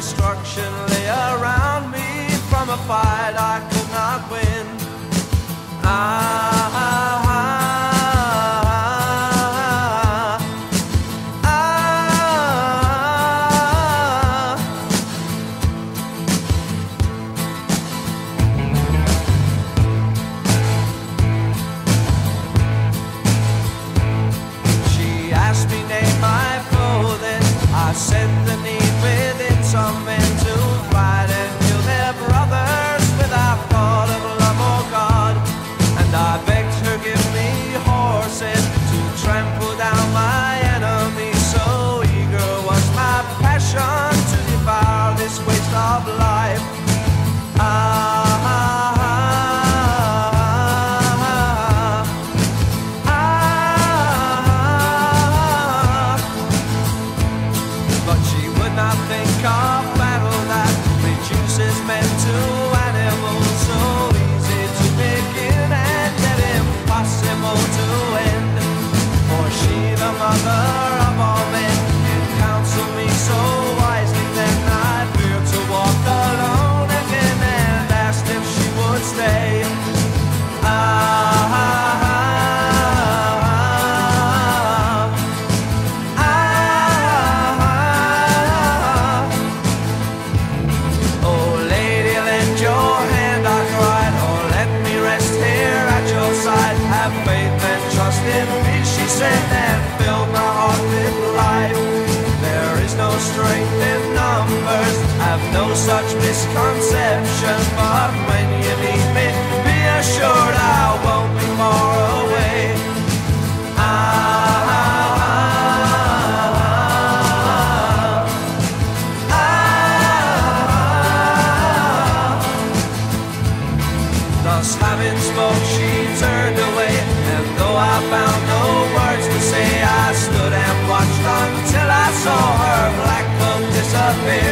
destruction lay around me from a fight I could not win. I said the name. nothing comes. have no such misconception, but when you need me, be assured I won't be far away. Thus having spoke, she turned away, and though I found no words to say, I stood and watched until I saw her black coat disappear.